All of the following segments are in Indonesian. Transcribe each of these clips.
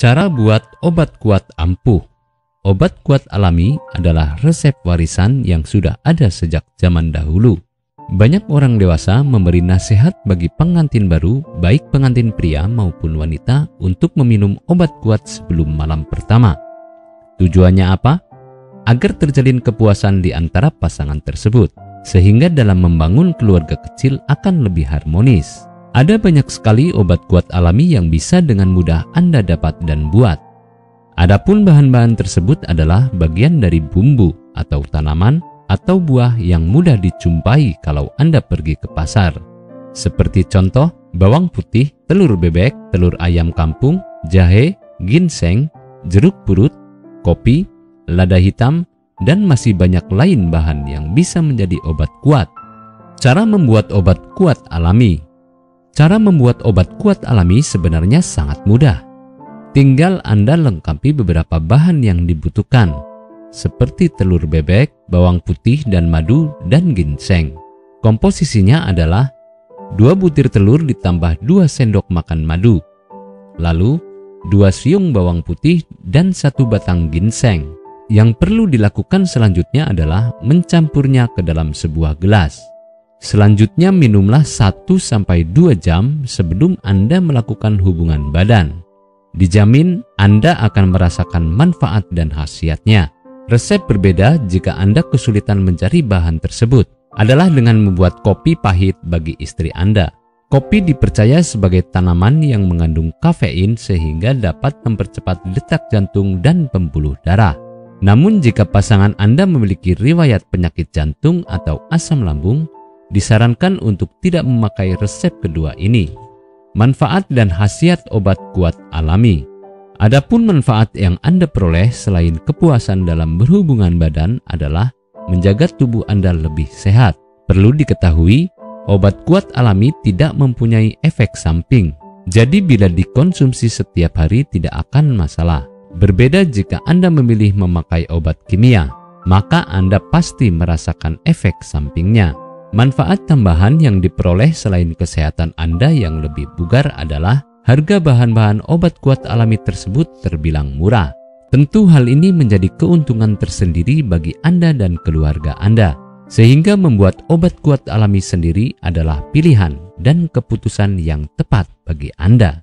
Cara buat obat kuat ampuh. Obat kuat alami adalah resep warisan yang sudah ada sejak zaman dahulu. Banyak orang dewasa memberi nasihat bagi pengantin baru, baik pengantin pria maupun wanita, untuk meminum obat kuat sebelum malam pertama. Tujuannya apa? Agar terjalin kepuasan di antara pasangan tersebut, sehingga dalam membangun keluarga kecil akan lebih harmonis. Ada banyak sekali obat kuat alami yang bisa dengan mudah Anda dapat dan buat. Adapun bahan-bahan tersebut adalah bagian dari bumbu atau tanaman atau buah yang mudah dijumpai kalau Anda pergi ke pasar. Seperti contoh, bawang putih, telur bebek, telur ayam kampung, jahe, ginseng, jeruk purut, kopi, lada hitam, dan masih banyak lain bahan yang bisa menjadi obat kuat. Cara membuat obat kuat alami Cara membuat obat kuat alami sebenarnya sangat mudah. Tinggal Anda lengkapi beberapa bahan yang dibutuhkan, seperti telur bebek, bawang putih dan madu, dan ginseng. Komposisinya adalah 2 butir telur ditambah 2 sendok makan madu, lalu 2 siung bawang putih dan satu batang ginseng. Yang perlu dilakukan selanjutnya adalah mencampurnya ke dalam sebuah gelas. Selanjutnya minumlah 1-2 jam sebelum Anda melakukan hubungan badan. Dijamin Anda akan merasakan manfaat dan khasiatnya. Resep berbeda jika Anda kesulitan mencari bahan tersebut adalah dengan membuat kopi pahit bagi istri Anda. Kopi dipercaya sebagai tanaman yang mengandung kafein sehingga dapat mempercepat detak jantung dan pembuluh darah. Namun jika pasangan Anda memiliki riwayat penyakit jantung atau asam lambung, disarankan untuk tidak memakai resep kedua ini. Manfaat dan khasiat obat kuat alami. Adapun manfaat yang Anda peroleh selain kepuasan dalam berhubungan badan adalah menjaga tubuh Anda lebih sehat. Perlu diketahui, obat kuat alami tidak mempunyai efek samping. Jadi bila dikonsumsi setiap hari tidak akan masalah. Berbeda jika Anda memilih memakai obat kimia, maka Anda pasti merasakan efek sampingnya. Manfaat tambahan yang diperoleh selain kesehatan Anda yang lebih bugar adalah harga bahan-bahan obat kuat alami tersebut terbilang murah. Tentu hal ini menjadi keuntungan tersendiri bagi Anda dan keluarga Anda, sehingga membuat obat kuat alami sendiri adalah pilihan dan keputusan yang tepat bagi Anda.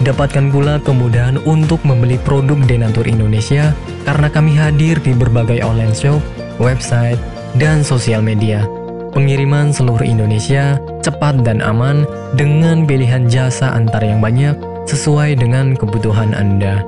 Dapatkan pula kemudahan untuk membeli produk Denatur Indonesia karena kami hadir di berbagai online shop, website, dan sosial media. Pengiriman seluruh Indonesia cepat dan aman dengan pilihan jasa antar yang banyak sesuai dengan kebutuhan Anda.